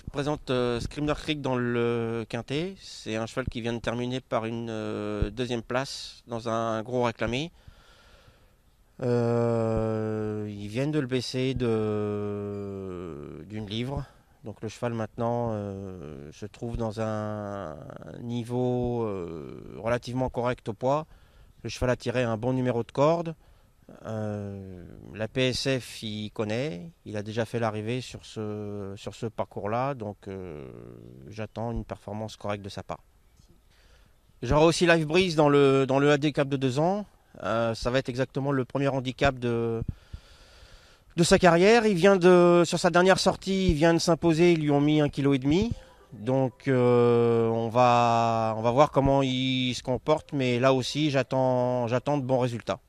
Je présente euh, Creek dans le Quintet. C'est un cheval qui vient de terminer par une euh, deuxième place dans un gros réclamé. Euh, ils viennent de le baisser d'une livre. Donc le cheval maintenant euh, se trouve dans un niveau euh, relativement correct au poids. Le cheval a tiré un bon numéro de corde. La PSF il connaît, il a déjà fait l'arrivée sur ce, sur ce parcours-là, donc euh, j'attends une performance correcte de sa part. J'aurai aussi Live Breeze dans le, dans le handicap de 2 ans. Euh, ça va être exactement le premier handicap de, de sa carrière. Il vient de, sur sa dernière sortie, il vient de s'imposer, ils lui ont mis un kilo et demi. Donc euh, on, va, on va voir comment il se comporte, mais là aussi j'attends, j'attends de bons résultats.